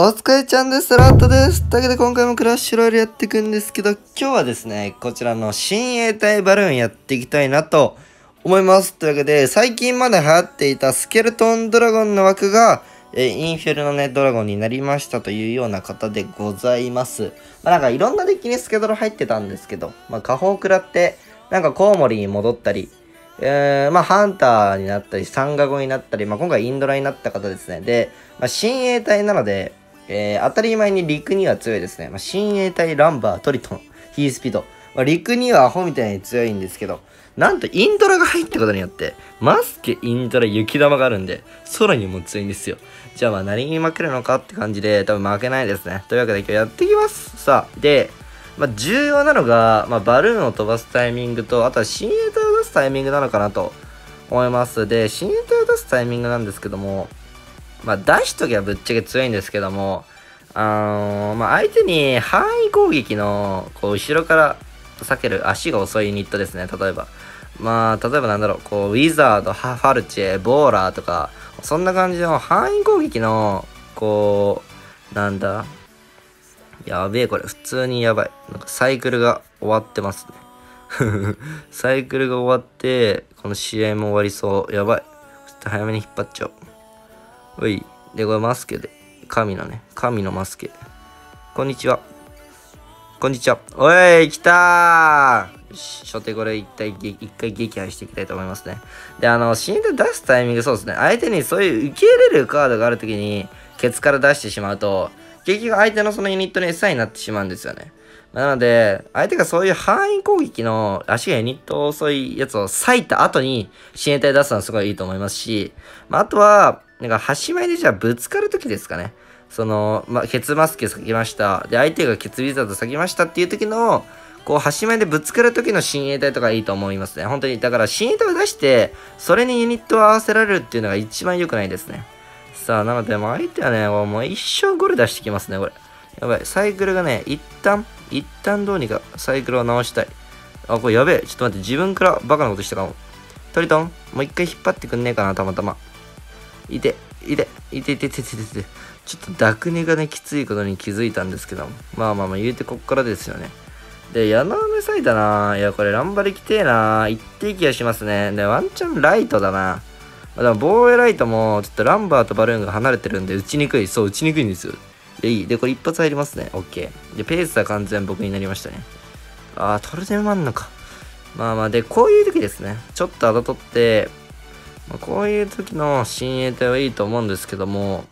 お疲れちゃんです。ラットです。だけど今回もクラッシュロイヤルやっていくんですけど、今日はですね、こちらの親衛隊バルーンやっていきたいなと思います。というわけで、最近まで流行っていたスケルトンドラゴンの枠が、えインフェルノネドラゴンになりましたというような方でございます。まあなんかいろんなデッキにスケドラ入ってたんですけど、まあ下方食らって、なんかコウモリに戻ったり、えー、まあ、ハンターになったり、サンガゴになったり、まあ、今回インドラになった方ですね。で、まあ、親衛隊なので、えー、当たり前に陸には強いですね。まあ、親衛隊、ランバー、トリトン、ヒースピード。まあ、陸にはアホみたいに強いんですけど、なんとインドラが入ったことによって、マスケ、インドラ、雪玉があるんで、空にも強いんですよ。じゃあまあ何に負けるのかって感じで、多分負けないですね。というわけで今日やっていきます。さあ、で、まあ、重要なのが、まあ、バルーンを飛ばすタイミングと、あとは親衛隊を出すタイミングなのかなと思います。で、親衛隊を出すタイミングなんですけども、まあ、出しときはぶっちゃけ強いんですけども、あのーまあ、相手に範囲攻撃の、こう、後ろから避ける足が遅いユニットですね、例えば。まあ、例えばなんだろう、こう、ウィザード、ハファルチェ、ボーラーとか、そんな感じの範囲攻撃の、こう、なんだ、やべえ、これ、普通にやばい。なんかサイクルが終わってますね。サイクルが終わって、この試合も終わりそう。やばい。ちょっと早めに引っ張っちゃおう。おい。で、これマスケで。神のね。神のマスケ。こんにちは。こんにちは。おい、来たーよし初手これ一回、一回撃破していきたいと思いますね。で、あの、新で出すタイミングそうですね。相手にそういう受け入れるカードがあるときに、ケツから出してしまうと、結局相手のそのユニットの餌になってしまうんですよね。なので、相手がそういう範囲攻撃の足がユニット遅いやつを割いた後に、親衛隊出すのはすごいいいと思いますし、まあ、あとは、なんか、端前でじゃあぶつかるときですかね。その、まあ、ケツマスケ咲きました。で、相手がケツビザード咲きましたっていう時の、こう、端前でぶつかる時の親衛隊とかいいと思いますね。本当に。だから、親衛隊を出して、それにユニットを合わせられるっていうのが一番良くないですね。さあ、なので、もう相手はね、もう一生ゴール出してきますね、これ。やばい。サイクルがね、一旦、一旦どうにかサイクルを直したい。あ、これやべえ。ちょっと待って、自分からバカなことしたかも。トリトン、もう一回引っ張ってくんねえかな、たまたま。いて、いて、いて、いて、いて、いて、いて。ちょっとダクネがね、きついことに気づいたんですけども。まあまあまあ、言うてこっからですよね。で、矢野梅サイだな。いや、これ、ランバリ来てえな。一定気がしますね。で、ワンチャンライトだな。まあ、でも、防衛ライトも、ちょっとランバーとバルーンが離れてるんで、打ちにくい。そう、打ちにくいんですよ。で、いい。で、これ一発入りますね。オッケー。で、ペースは完全僕になりましたね。あー、トルデンマンのか。まあまあ、で、こういう時ですね。ちょっとあだ取って、まあ、こういう時の親衛隊はいいと思うんですけども、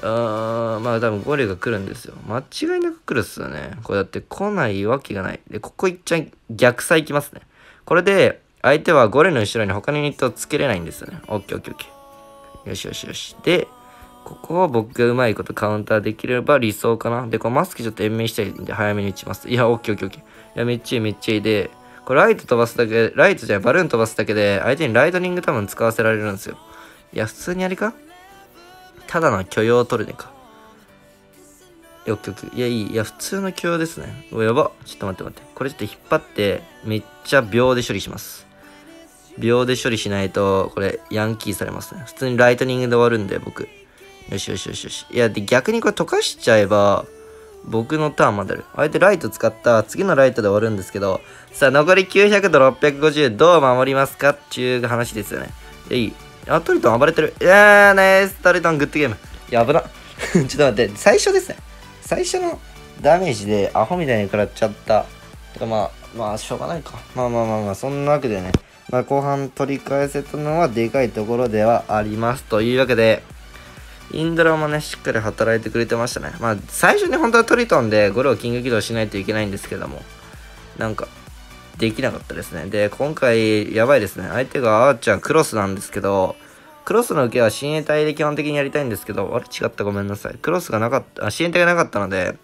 うーん、まあ多分ゴリが来るんですよ。間違いなく来るっすよね。これだって来ないわけがない。で、ここいっちゃん逆サイきますね。これで、相手はゴリの後ろに他のユニットをつけれないんですよね。オッケーオッケーオッケー。よしよしよし。で、ここを僕がうまいことカウンターできれば理想かな。で、このマスクちょっと延命したいんで早めに打ちます。いや、オッケーオッケーオッケー。いや、めっちゃいいめっちゃいいで、これライト飛ばすだけ、ライトじゃない、バルーン飛ばすだけで、相手にライトニング多分使わせられるんですよ。いや、普通にあれか？ただの許容を取るねか。よくよく。いや、いい。いや、普通の許容ですね。う、やば。ちょっと待って待って。これちょっと引っ張って、めっちゃ秒で処理します。秒で処理しないと、これ、ヤンキーされますね。普通にライトニングで終わるんで、僕。よしよしよしよし。いや、で、逆にこれ溶かしちゃえば、僕のターンまである。相手ライト使った次のライトで終わるんですけど、さあ、残り900と650どう守りますかっていう話ですよね。いや、いい。あ、トリトン暴れてる。いやー、ナイス、トリトングッドゲーム。いや、危な。ちょっと待って、最初ですね。最初のダメージでアホみたいに食らっちゃった。てかまあ、まあ、しょうがないか。まあまあまあまあ、そんなわけでね。まあ、後半取り返せたのはでかいところではあります。というわけで、インドラもね、しっかり働いてくれてましたね。まあ、最初に本当はトリトンでゴロをキング起動しないといけないんですけども、なんか、できなかったですね。で、今回、やばいですね。相手があーちゃんクロスなんですけど、クロスの受けは親衛隊で基本的にやりたいんですけど、あれ？違ったごめんなさい。クロスがなかった、あ親衛隊がなかったので、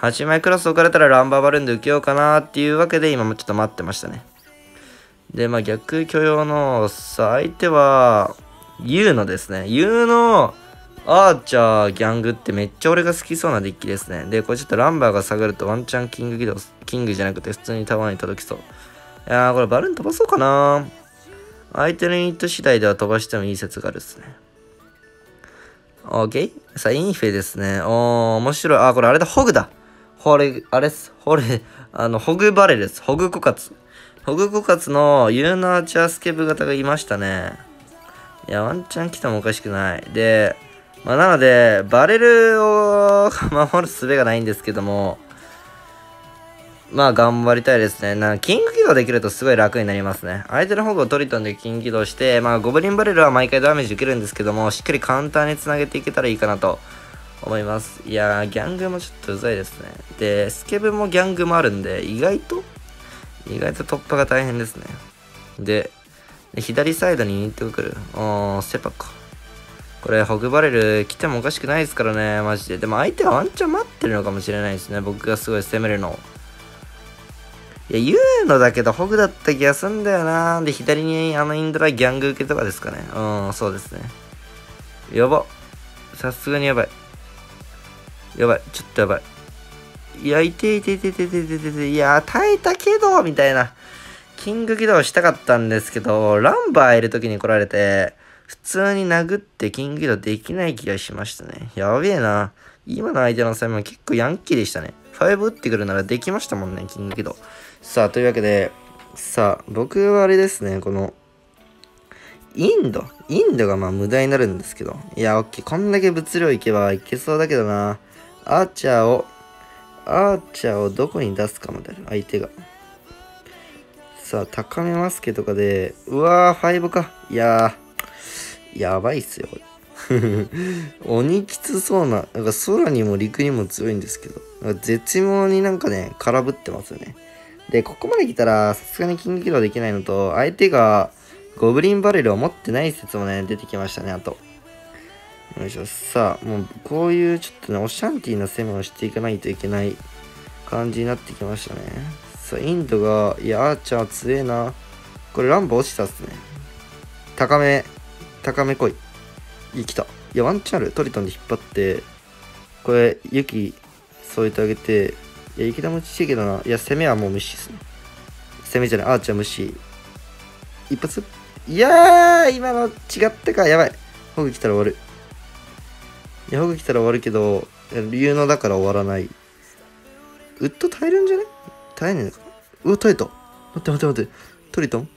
8枚クロス置かれたらランバーバルーンで受けようかなっていうわけで、今もちょっと待ってましたね。で、まあ逆許容の、さ、相手は、ユーのですね。ユーの、アーチャー、ギャングってめっちゃ俺が好きそうなデッキですね。で、これちょっとランバーが下がるとワンチャンキング起動、キングじゃなくて普通にタワーに届きそう。いやー、これバルーン飛ばそうかな相手のユニット次第では飛ばしてもいい説があるっすね。オッケーさあ、インフェですね。おー、面白い。あ、これあれだ、ホグだ。ほれ、あれっす。ほれ、あの、ホグバレです。ホグコカツ。ホグコカツのユーナーチャースケブ型がいましたね。いや、ワンチャン来てもおかしくない。で、まあ、なので、バレルを守る術がないんですけども、まあ頑張りたいですね。なキング起動できるとすごい楽になりますね。相手の方をトリトンでキング起動して、まあゴブリンバレルは毎回ダメージ受けるんですけども、しっかりカウンターにつなげていけたらいいかなと思います。いやー、ギャングもちょっとうざいですね。で、スケブもギャングもあるんで、意外と、意外と突破が大変ですね。で、で左サイドに行ってくる。おー、セパか。これ、ホグバレル来てもおかしくないですからね、マジで。でも相手はワンチャン待ってるのかもしれないですね。僕がすごい攻めるのを。いや、言うのだけど、ホグだった気がすんだよなで、左にあのインドラギャング受けとかですかね。うん、そうですね。やば。さすがにやばい。やばい。ちょっとやばい。いや、いていていていていていていて、いや、耐えたけど、みたいな。キング起動したかったんですけど、ランバーいる時に来られて、普通に殴ってキング起動できない気がしましたね。やべえな。今の相手のサイモン結構ヤンキーでしたね。5打ってくるならできましたもんね、キング起動。さあ、というわけで、さあ、僕はあれですね、この、インドインドがまあ無駄になるんですけど。いや、オッケー。こんだけ物量いけばいけそうだけどな。アーチャーを、アーチャーをどこに出すかもだよ、相手が。さあ、高めますけとかで、うわー、5か。いやー、やばいっすよ、これ。鬼きつそうな、なんか空にも陸にも強いんですけど、絶妙になんかね、空振ってますよね。で、ここまで来たら、さすがにキング起動できないのと、相手がゴブリンバレルを持ってない説もね、出てきましたね、あと。よいしょ。さあ、もう、こういうちょっとね、オシャンティーな攻めをしていかないといけない感じになってきましたね。さあ、インドが、いや、アーチャー強えな。これ、ランボ落ちたっすね。高め、高め来い。いい、来た。いや、ワンチャンある。トリトンで引っ張って、これ、ユキ添えてあげて、いや、雪玉ちっちゃいけどな。いや、攻めはもう無視ですね。攻めじゃない。アーチャー無視。一発？いやー、今の違ったか。やばい。ホグ来たら終わる。いや、ホグ来たら終わるけど、理由のだから終わらない。ウッド耐えるんじゃね？耐えねえのかうわ、耐えた。待って待って待って。トリトン？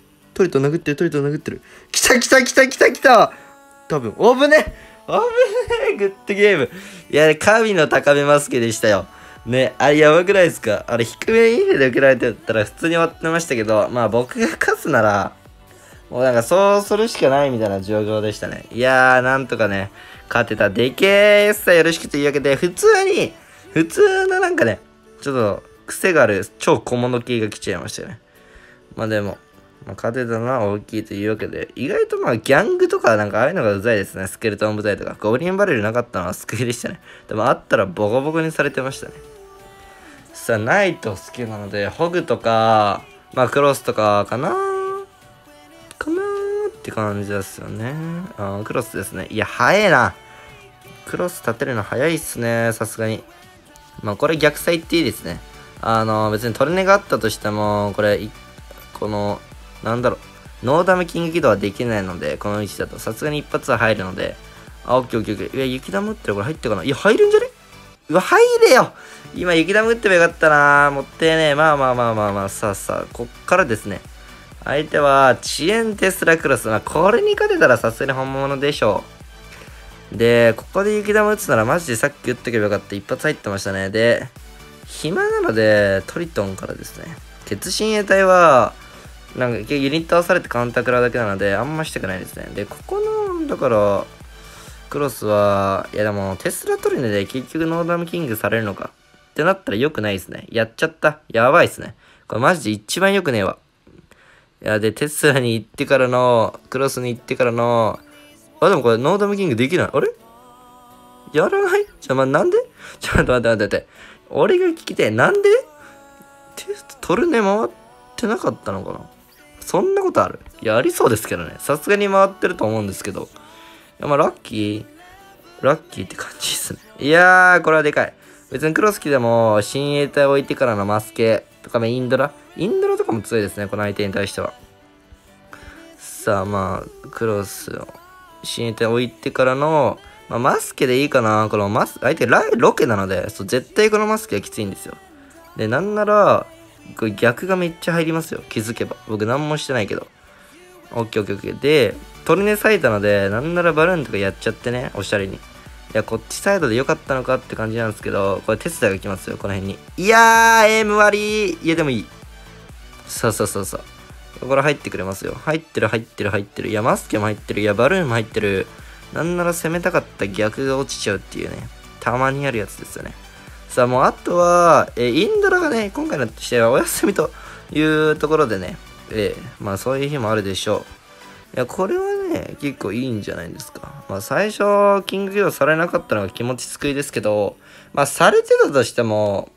トリトン殴ってる、トリト殴ってる。来た来た来た来た来た多分、おぶねおぶねグッドゲーム。いや、神の高めマスケでしたよ。ね、あれやばくないですか？あれ低めインフェで受けられてたら普通に終わってましたけど、まあ僕が勝つなら、もうなんかそうするしかないみたいな状況でしたね。いやー、なんとかね、勝てた。でけーさよろしくというわけで、普通に、普通のなんかね、ちょっと癖がある超小物系が来ちゃいましたよね。まあでも、まあ、勝てたのは大きいというわけで、意外とまあギャングとかなんかああいうのがうざいですね。スケルトン部隊とか。ゴブリンバレルなかったのは救いでしたね。でもあったらボコボコにされてましたね。さあ、ナイト好きなので、ホグとか、まあクロスとかかなかなって感じですよね。あクロスですね。いや、早いな。クロス立てるの早いっすね。さすがに。まあこれ逆サイっていいですね。あの、別にトルネがあったとしても、これ、この、なんだろう、ノーダメキング起動はできないので、この位置だと、さすがに一発は入るので、あ、オッケーオッケーオッケー。いや、雪玉打ってるこれ入ってるかないや、入るんじゃね？うわ、入れよ今、雪玉打ってばよかったなもってねまあまあまあまあまあ、さあさあ、こっからですね。相手は、遅延テスラクロス。まあ、これに勝てたらさすがに本物でしょう。で、ここで雪玉打つならマジでさっき打っとけばよかった。一発入ってましたね。で、暇なので、トリトンからですね。鉄親衛隊は、なんかユニット合わされてカウンター食らうだけなので、あんましたくないですね。で、ここの、だから、クロスは、いやでも、テスラトリネで結局ノーダムキングされるのかってなったら良くないですね。やっちゃった。やばいっすね。これマジで一番良くねえわ。いや、で、テスラに行ってからの、クロスに行ってからの、あ、でもこれノーダムキングできない。あれ？やらない？じゃ、まあ、なんで？ちょっと待って待って待って。俺が聞きたい。なんで？テストトルネ回ってなかったのかな？そんなことある？いや、ありそうですけどね。さすがに回ってると思うんですけど。いや、まあ、ラッキー、ラッキーって感じですね。いやー、これはでかい。別にクロスキでも、親衛隊置いてからのマスケとか、インドラ？インドラとかも強いですね、この相手に対しては。さあ、まあ、クロスを、親衛隊置いてからの、まあ、マスケでいいかな。このマス、相手ラロケなので、そう、絶対このマスケはきついんですよ。で、なんなら、これ逆がめっちゃ入りますよ。気づけば。僕何もしてないけど。オッケーオッケーオッケー。で、トルネ咲いたので、なんならバルーンとかやっちゃってね、おしゃれに。いや、こっちサイドで良かったのかって感じなんですけど、これ手伝いが来ますよ、この辺に。いやー、エム悪いいや、でもいい。そうそうそうそう。これ入ってくれますよ。入ってる、入ってる、入ってる。いや、マスケも入ってる。いや、バルーンも入ってる。なんなら攻めたかった逆が落ちちゃうっていうね。たまにあるやつですよね。さあ、もうあとは、えインドラがね、今回の試合はお休みというところでね、えー、まあそういう日もあるでしょう。いや、これはね、結構いいんじゃないですか。まあ最初、キング起動されなかったのが気持ち救いですけど、まあされてたとしても、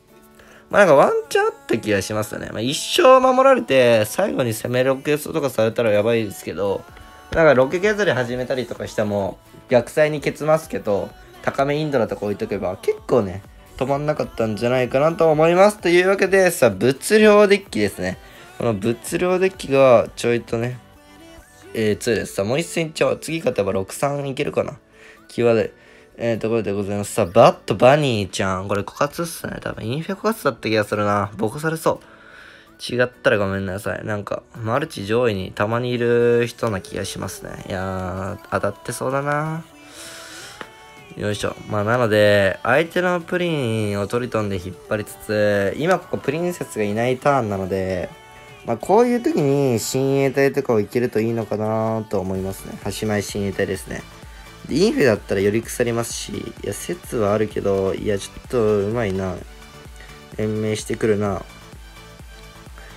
まあなんかワンチャンあった気がしますよね。まあ一生守られて、最後に攻めロケストとかされたらやばいですけど、なんかロケ削り始めたりとかしても、逆サイにケツますけど、高めインドラとか置いとけば、結構ね、止まんなかったんじゃないかなと思います。というわけで、さあ、物量デッキですね。この物量デッキがちょいとね、えー、2です。さあ、もう一戦いっちゃおう。次勝てば6-3いけるかな。際で。えー、ところでございます。さあ、バットバニーちゃん。これ枯渇っすね。多分インフェ枯渇だった気がするな。ボコされそう。違ったらごめんなさい。なんか、マルチ上位にたまにいる人な気がしますね。いやー、当たってそうだな。よいしょ。まあ、なので、相手のプリンをトリトンで引っ張りつつ、今ここプリンセスがいないターンなので、まあ、こういう時に親衛隊とかをいけるといいのかなと思いますね。端前親衛隊ですね。で、インフェだったらより腐りますし、いや、説はあるけど、いや、ちょっとうまいな。延命してくるな。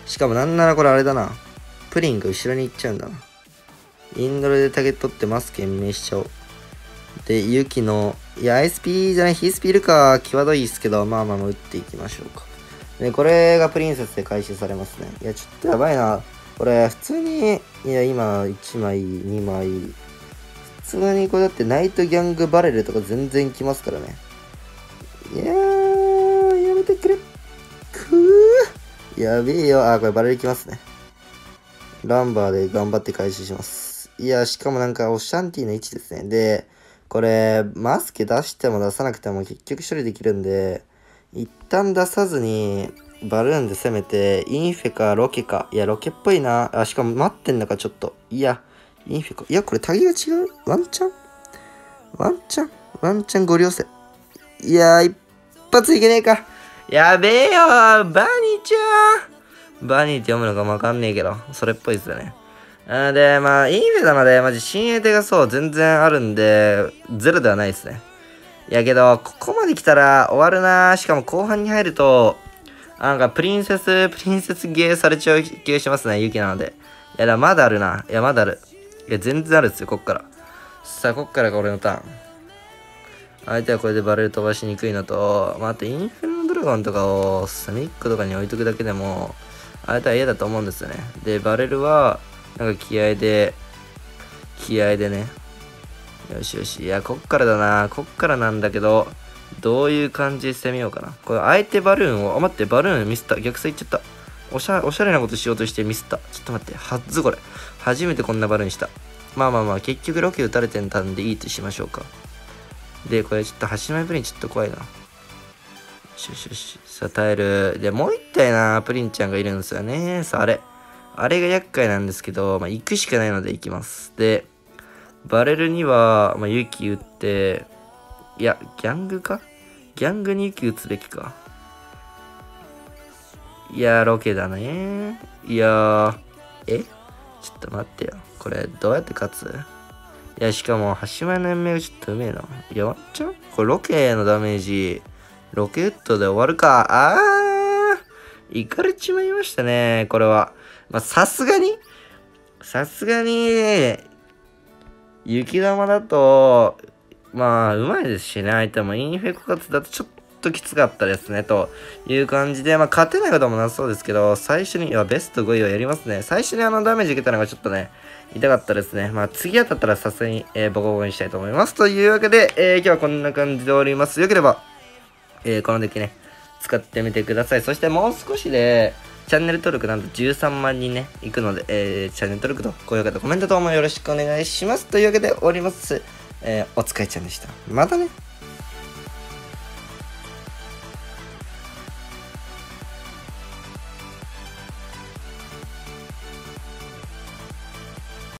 しかもなんならこれあれだな。プリンが後ろに行っちゃうんだな。インドルでタゲ取ってマスク延命しちゃおう。で、ユキの、いや、ISP じゃない、ヒースピールか、際どいですけど、まあまあまあ打っていきましょうか。で、これがプリンセスで回収されますね。いや、ちょっとやばいな。これ、普通に、いや、今、1枚、2枚、普通にこれだってナイトギャングバレルとか全然来ますからね。いやー、やめてくれ。くー。やべえよ。あ、これバレル来ますね。ランバーで頑張って回収します。いや、しかもなんか、オシャンティの位置ですね。で、これ、マスク出しても出さなくても結局処理できるんで、一旦出さずに、バルーンで攻めて、インフェかロケか。いや、ロケっぽいな。あ、しかも待ってんのか、ちょっと。いや、インフェか。いや、これタギが違う？ワンチャン？ワンチャン？ワンチャンご了承。いや一発いけねえか。やべえよバニーちゃんバニーって読むのかもわかんねえけど、それっぽいですよね。で、まあ、インフェなので、マジ、親衛手がそう、全然あるんで、ゼロではないですね。いやけど、ここまで来たら終わるなしかも後半に入ると、なんか、プリンセス、プリンセスゲーされちゃう気がしますね、ユキなので。いや、だまだあるな。いや、まだある。いや、全然あるっすよ、こっから。さあ、こっからが俺のターン。相手はこれでバレル飛ばしにくいのと、まあ、あとインフェルノドラゴンとかをサミックとかに置いとくだけでも、相手は嫌だと思うんですよね。で、バレルは、なんか気合で、気合でね。よしよし。いや、こっからだな。こっからなんだけど、どういう感じで攻めようかな。これ、相手バルーンを、あ、待って、バルーンミスった。逆サイっちゃった。おしゃおしゃれなことしようとしてミスった。ちょっと待って。はずこれ。初めてこんなバルーンした。まあまあまあ、結局ロケ打たれてたんでいいとしましょうか。で、これちょっと端前プリンちょっと怖いな。よしよしよし。さあ、耐える。で、もう一体な、プリンちゃんがいるんですよね。さあ、あれ。あれが厄介なんですけど、まあ、行くしかないので行きます。で、バレルには、まあ、勇気打って、いや、ギャングか？ギャングに勇気打つべきか。いやロケだね。いやえ？ちょっと待ってよ。これ、どうやって勝つ？いや、しかも、橋前の延命がちょっとうめえな。いや、ワンチャンこれ、ロケのダメージ、ロケットで終わるか。あー行かれちまいましたね、これは。まあ、さすがに、さすがに、雪玉だと、まあ、うまいですしね、相手もインフェク活だとちょっときつかったですね、という感じで、まあ、勝てないこともなさそうですけど、最初に、いや、ベスト5位をやりますね。最初にあのダメージ受けたのがちょっとね、痛かったですね。まあ、次当たったらさすがに、えー、ボコボコにしたいと思います。というわけで、えー、今日はこんな感じでおります。よければ、えー、このデッキね、使ってみてください。そしてもう少しで、チャンネル登録なんと13万人ね、行くので、えー、チャンネル登録と高評価とコメント等もよろしくお願いします。というわけで終わります。えーお疲れちゃんでした。またね。